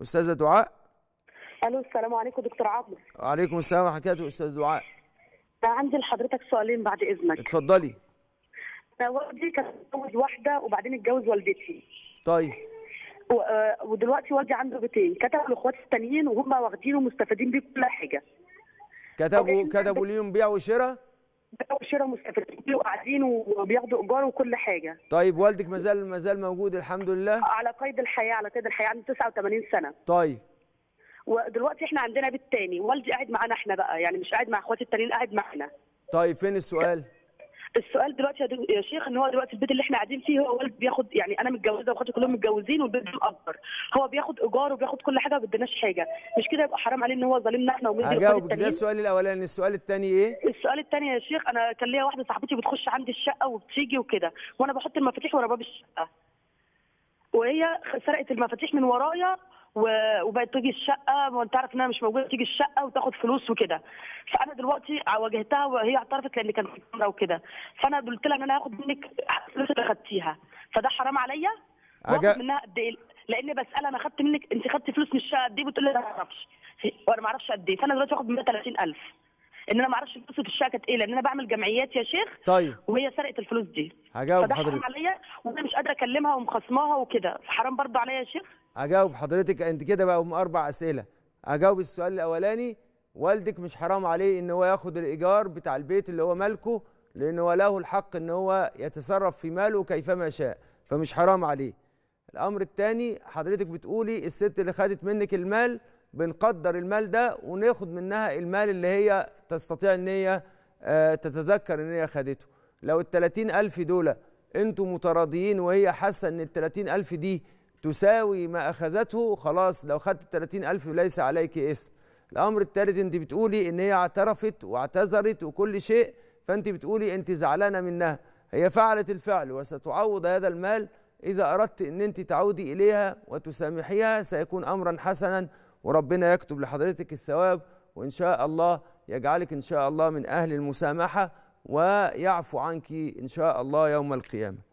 أستاذة دعاء؟ ألو السلام عليكم دكتور عمرو وعليكم السلام ورحمة أستاذ دعاء. عندي لحضرتك سؤالين بعد إذنك. اتفضلي. أنا والدي كان اتجوز واحدة وبعدين اتجوز والدتي. طيب. و- آه، ودلوقتي والدي عنده بيتين. كتب لأخواتي التانيين وهم واخدينه ومستفيدين بيه كل حاجة. كتبوا كتبوا ليهم بيع وشراء؟ مستفيدين بيه وقاعدين وبياخدوا إيجار وكل حاجة. طيب والدك مازال مازال موجود الحمد لله؟ على قيد الحياة على قيد الحياة عنده 89 سنة. طيب. ودلوقتي إحنا عندنا بيت تاني. والدي قاعد معانا إحنا بقى يعني مش قاعد مع أخواتي التانيين قاعد معانا. طيب فين السؤال؟ السؤال دلوقتي يا شيخ إن هو دلوقتي البيت اللي إحنا قاعدين فيه هو والد بياخد يعني أنا متجوزة وأخواتي كلهم متجوزين والبيت ده أكبر. هو بياخد إيجار وبياخد كل حاجة ما بدناش حاجة. مش كده يبقى حرام عليه إن هو ظالمنا إحنا ومدي هجاوبك. ده السؤال الأولاني. السؤال الثاني إيه؟ السؤال الثاني يا شيخ أنا كان ليا واحدة صاحبتي بتخش عندي الشقة وبتيجي وكده وأنا بحط المفاتيح ورا باب الشقة. وهي سرقت المفاتيح من ورايا وبقت تيجي الشقة وانت عارف انها مش موجودة تيجي الشقة وتاخد فلوس وكده. فأنا دلوقتي واجهتها وهي اعترفت لأن كان في كاميرا وكده. فأنا قلت لها إن أنا هاخد منك الفلوس اللي خدتيها. فده حرام عليا؟ واخد منها قد إيه؟ لأن بسألها أنا خدت منك أنت خدتي فلوس من الشقة قد إيه؟ بتقول لي أنا ما أعرفش. وأنا ما أعرفش قد إيه. فأنا دلوقتي واخد منها 30000 إن أنا ما أعرفش في الشقه كانت إيه لأن أنا بعمل جمعيات يا شيخ. طيب. وهي سرقت الفلوس دي. هجاوب حضرتك. عليا وأنا مش قادرة أكلمها ومخصماها وكده. حرام برضو عليا يا شيخ. هجاوب حضرتك. أنت كده بقى أربع أسئلة. هجاوب السؤال الأولاني. والدك مش حرام عليه إن هو ياخد الإيجار بتاع البيت اللي هو مالكه لأن هو له الحق إن هو يتصرف في ماله كيفما شاء. فمش حرام عليه. الأمر الثاني حضرتك بتقولي الست اللي خدت منك المال بنقدر المال ده وناخد منها المال اللي هي تستطيع إن هي آه، تتذكر إن هي خدته. لو ال 30000 دول أنتوا متراضيين وهي حاسة إن ال 30000 دي تساوي ما أخذته خلاص لو خدت ال 30000 ليس عليك اسم الأمر الثالث أنت بتقولي إن هي اعترفت واعتذرت وكل شيء فأنت بتقولي أنت زعلانة منها. هي فعلت الفعل وستعوض هذا المال. إذا أردت إن أنت تعودي إليها وتسامحيها سيكون امرا حسنا وربنا يكتب لحضرتك الثواب وإن شاء الله يجعلك إن شاء الله من أهل المسامحة ويعفو عنك إن شاء الله يوم القيامة.